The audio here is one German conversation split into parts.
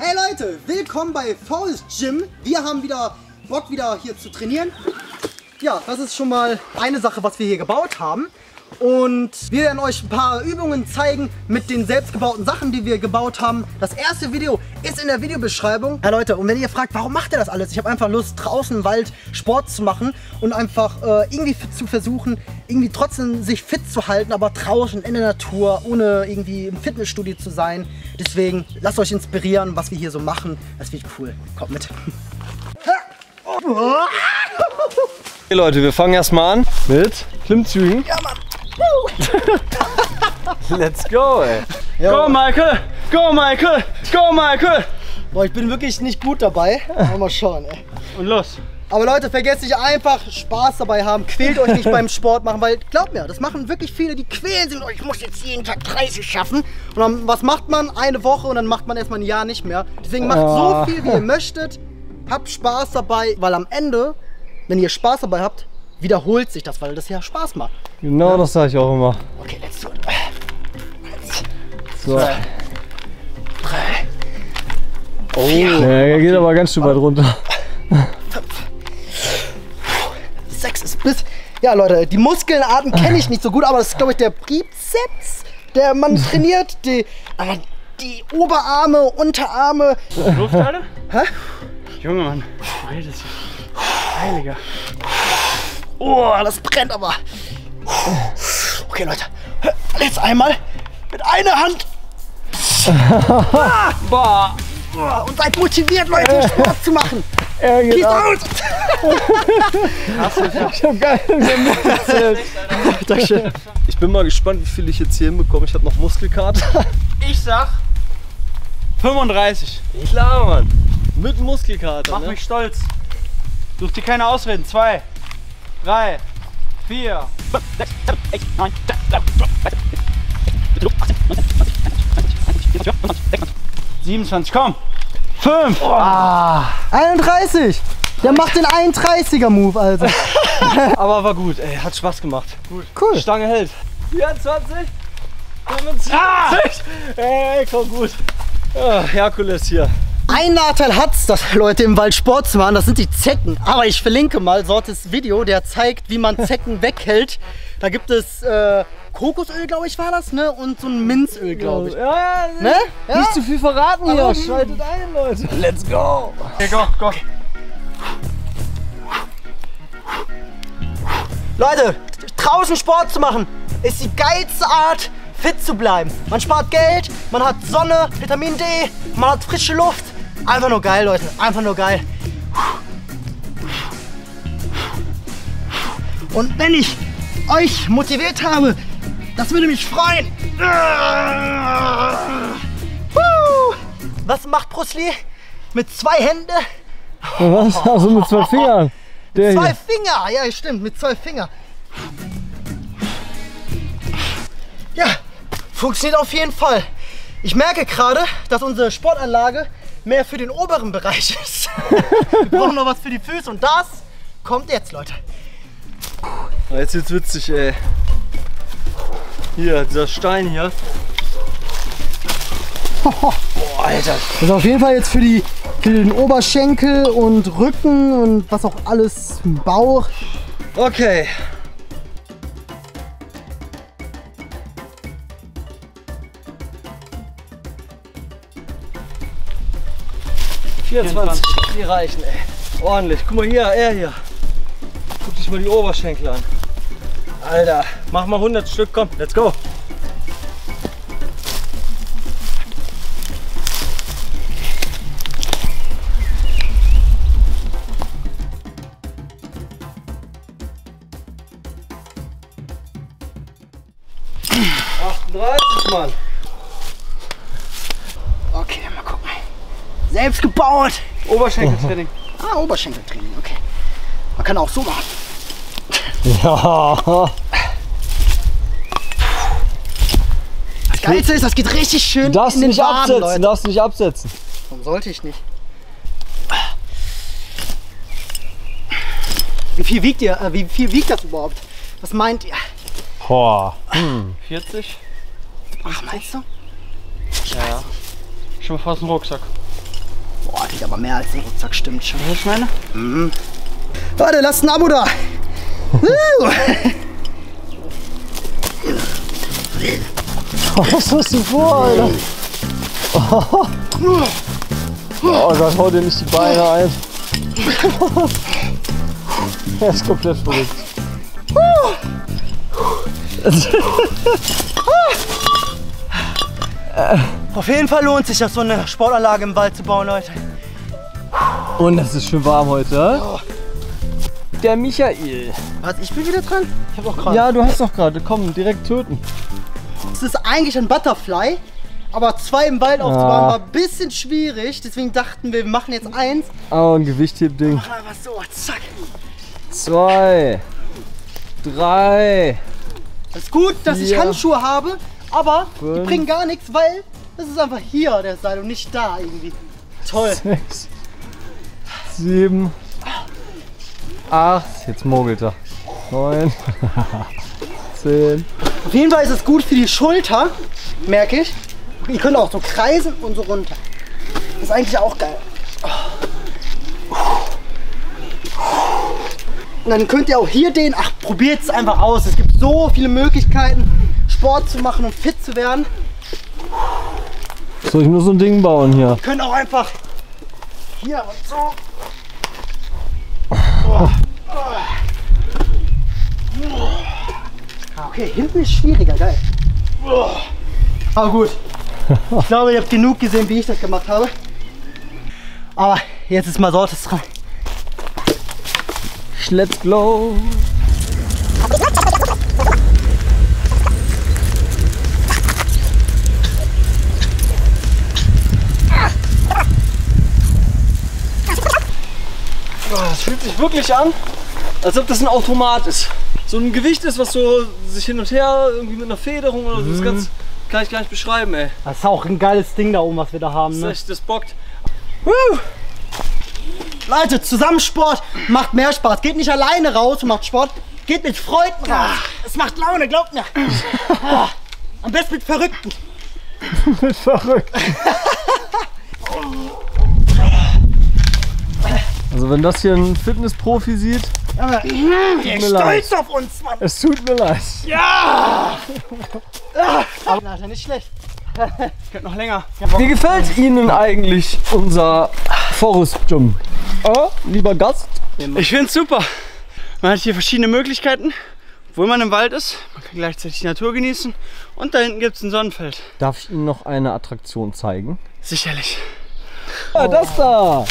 Hey Leute, willkommen bei Falls Gym. Wir haben wieder Bock, wieder hier zu trainieren. Ja, das ist schon mal eine Sache, was wir hier gebaut haben. Und wir werden euch ein paar Übungen zeigen mit den selbstgebauten Sachen, die wir gebaut haben. Das erste Video ist in der Videobeschreibung. Ja Leute, und wenn ihr fragt, warum macht ihr das alles? Ich habe einfach Lust, draußen im Wald Sport zu machen und einfach äh, irgendwie zu versuchen, irgendwie trotzdem sich fit zu halten, aber draußen in der Natur, ohne irgendwie im Fitnessstudio zu sein. Deswegen lasst euch inspirieren, was wir hier so machen. Das wird cool. Kommt mit. Okay Leute, wir fangen erstmal an mit Klimmzügen. Ja, Mann. Let's go, ey. Go Michael! Go Michael! Go Michael! Boah, ich bin wirklich nicht gut dabei. Aber mal schauen, ey. Und los! Aber Leute, vergesst nicht einfach Spaß dabei haben. Quält euch nicht beim Sport machen, weil glaubt mir, das machen wirklich viele, die quälen sich. Oh, ich muss jetzt jeden Tag 30 schaffen. Und dann, was macht man? Eine Woche und dann macht man erstmal ein Jahr nicht mehr. Deswegen macht Ah. so viel, wie ihr möchtet. Habt Spaß dabei, weil am Ende, wenn ihr Spaß dabei habt, wiederholt sich das, weil das ja Spaß macht. Genau das sage ich auch immer. Okay, let's do it. So. Oh. Ja, er geht aber ganz schön weit runter. Sechs ist bis. Ja, Leute, die Muskelarten kenne ich nicht so gut, aber das ist, glaube ich, der Bizeps, der man trainiert. Die, aber die Oberarme, Unterarme. Luft, Alter? Hä? Junge Mann, beides. Heiliger. Oh, das brennt aber. Okay, Leute. Jetzt einmal mit einer Hand. Boah! Und seid motiviert, Leute, Sport zu machen. Er geht Peace ab. out. Ich hab geil gezählt. Dankeschön. Ich bin mal gespannt, wie viel ich jetzt hier hinbekomme. Ich habe noch Muskelkater. Ich sag 35. Klar, Mann. Mit Muskelkater. Mach ne? mich stolz. Such dir keine Ausreden. Zwei, drei, vier, fünf, sechs, sieben, acht, neun, zehn, elf, zwölf, dreizehn, 27, komm! 5! 31. Der macht den 31er Move, also. Aber war gut, ey. Hat Spaß gemacht. Gut. Cool. Stange hält. 24, 25. Ey, komm gut. Ja, Herkules hier. Ein Nachteil hat's, dass Leute im Wald Sport zu machen, das sind die Zecken. Aber ich verlinke mal Sortes Video, der zeigt, wie man Zecken weghält. Da gibt es äh, Kokosöl, glaube ich, war das, ne? Und so ein Minzöl, glaube ich. Ja, Ne? Ja. Nicht zu viel verraten hier. Aber- Schaltet ein, Leute. Let's go. Okay, go, go! Leute, draußen Sport zu machen ist die geilste Art, fit zu bleiben. Man spart Geld, man hat Sonne, Vitamin D, man hat frische Luft. Einfach nur geil, Leute. Einfach nur geil. Und wenn ich euch motiviert habe, das würde mich freuen. Was macht Bruce Lee? Mit zwei Händen? Was? Also mit zwei Fingern. Der Zwei hier. Finger, ja stimmt, mit zwei Finger. Ja, funktioniert auf jeden Fall. Ich merke gerade, dass unsere Sportanlage mehr für den oberen Bereich ist. Wir brauchen noch was für die Füße und das kommt jetzt, Leute. Jetzt wird's witzig, ey. Hier, dieser Stein hier. Boah, Alter. Das ist auf jeden Fall jetzt für, die, für den Oberschenkel und Rücken und was auch alles, Bauch. Okay. Vierundzwanzig, die reichen, ey. Ordentlich. Guck mal hier, er hier. Guck dich mal die Oberschenkel an. Alter, mach mal 100 Stück, komm, let's go. Mann. Okay, mal gucken. Selbst gebaut. Oberschenkeltraining. Ah, Oberschenkeltraining, okay. Man kann auch so machen. Ja. Das Geilste ist, das geht richtig schön Du darfst in den nicht Waden, absetzen, Leute. darfst nicht absetzen. Warum sollte ich nicht? Wie viel wiegt ihr? Äh, wie viel wiegt das überhaupt? Was meint ihr? Boah. 40. Ach, meinst du? Ja, ja. Schon mal fast ein Rucksack. Boah, Digga, aber mehr als ein Rucksack stimmt schon. Was ich meine? Leute, lasst ein Abo da. Woo. Was hast du vor, Alter? Oh Gott, hau dir nicht die Beine ein. Er ist komplett verrückt. Auf jeden Fall lohnt sich das, so eine Sportanlage im Wald zu bauen, Leute. Und es ist schön warm heute. Der Michael. Was, ich bin wieder dran? Ich hab doch gerade. Ja, du hast doch gerade. Komm, direkt töten. Es ist eigentlich ein Butterfly, aber zwei im Wald aufzubauen Ah. war ein bisschen schwierig. Deswegen dachten wir, wir machen jetzt eins. Oh, ein Gewichthebding. Machen einfach so, zack. Zwei. Drei. Es ist gut, dass ich Vier. Handschuhe habe, aber die Fünf. bringen gar nichts, weil das ist einfach hier der Seil und nicht da irgendwie. Toll. Sechs. Sieben. Acht. Jetzt mogelt er. Neun. Zehn. Auf jeden Fall ist es gut für die Schulter, merke ich. Ihr könnt auch so kreisen und so runter. Das ist eigentlich auch geil. Und dann könnt ihr auch hier den, ach, probiert es einfach aus. Es gibt so viele Möglichkeiten, Sport zu machen und fit zu werden. Soll ich nur so ein Ding bauen hier? Ihr könnt auch einfach hier und so. Ah, Okay, hinten ist schwieriger, geil. Aber gut. Ich glaube, ihr habt genug gesehen, wie ich das gemacht habe. Aber jetzt ist mal Sortes dran. Let's go. Das fühlt sich wirklich an, als ob das ein Automat ist. So ein Gewicht ist, was so sich hin und her irgendwie mit einer Federung oder so. Das ganz, kann ich gar nicht beschreiben, ey. Das ist auch ein geiles Ding da oben, was wir da haben. Das, Ne? echt, das bockt. Woo! Leute, Zusammensport macht mehr Spaß. Geht nicht alleine raus und macht Sport. Geht mit Freunden raus. Es macht Laune, glaubt mir. Ah, Am besten mit Verrückten. Verrückt. Also wenn das hier ein Fitnessprofi sieht, Ja, Der mir ist leid. stolz auf uns, Mann. es tut mir leid. Aber na, ist ja nicht schlecht. Geht noch länger. Wie gefällt Ihnen eigentlich unser Forest Gym? Oh, lieber Gast? Ich finde es super. Man hat hier verschiedene Möglichkeiten, obwohl man im Wald ist. Man kann gleichzeitig die Natur genießen. Und da hinten gibt es ein Sonnenfeld. Darf ich Ihnen noch eine Attraktion zeigen? Sicherlich. Ja, das da.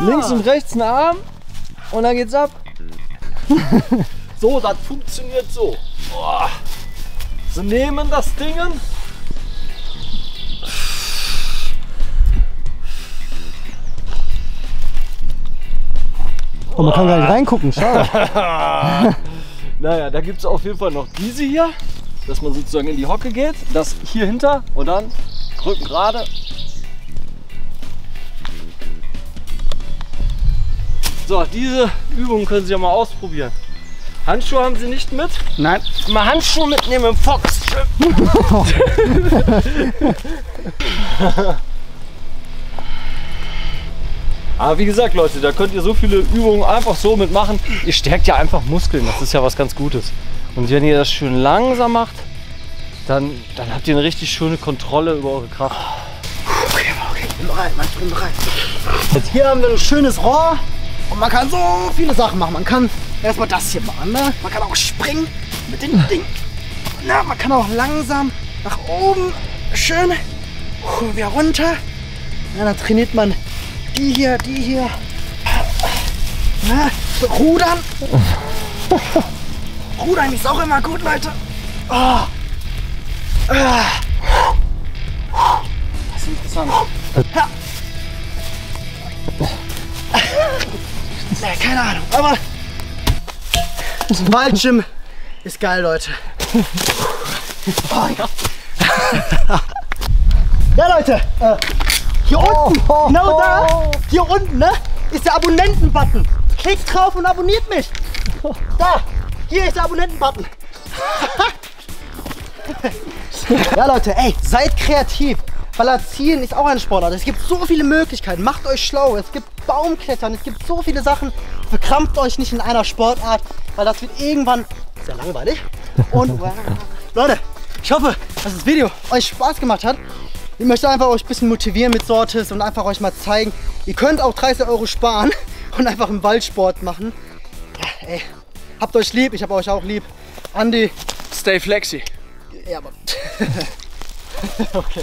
Links und rechts ein Arm und dann geht's ab. so, das funktioniert so. Boah. Sie nehmen das Ding. Und man kann gar nicht reingucken, schade. Naja, da gibt es auf jeden Fall noch diese hier, dass man sozusagen in die Hocke geht. Das hier hinter und dann Rücken gerade. So, diese Übung können Sie ja mal ausprobieren. Handschuhe haben Sie nicht mit? Nein. Mal Handschuhe mitnehmen im Fox. Aber wie gesagt, Leute, da könnt ihr so viele Übungen einfach so mitmachen. Ihr stärkt ja einfach Muskeln, das ist ja was ganz Gutes. Und wenn ihr das schön langsam macht, dann, dann habt ihr eine richtig schöne Kontrolle über eure Kraft. Okay, okay, ich bin bereit, Mann, ich bin bereit. Jetzt hier haben wir ein schönes Rohr und man kann so viele Sachen machen. Man kann erstmal das hier machen, ne? Man kann auch springen mit dem Ding. Na, man kann auch langsam nach oben schön wieder runter. Ja, dann trainiert man die hier, die hier. So rudern. Rudern ist auch immer gut, Leute. Oh. Das ist interessant. Ja. Ja, keine Ahnung, aber das Waldgym ist geil, Leute. Oh, ja. ja, Leute, äh, hier unten, genau da, hier unten, ne, ist der Abonnenten-Button. Klickt drauf und abonniert mich. Da, hier ist der Abonnenten-Button. ja, Leute, ey, seid kreativ. Balancieren ist auch eine Sportart. Es gibt so viele Möglichkeiten. Macht euch schlau. Es gibt Baumklettern. Es gibt so viele Sachen. Verkrampft euch nicht in einer Sportart, weil das wird irgendwann sehr langweilig. Und Leute, ich hoffe, dass das Video euch Spaß gemacht hat. Ich möchte einfach euch ein bisschen motivieren mit Sortes und einfach euch mal zeigen, ihr könnt auch 30 Euro sparen und einfach einen Waldsport machen. Ja, ey, habt euch lieb, ich hab euch auch lieb. Andi, Stay flexi. ja, aber. okay.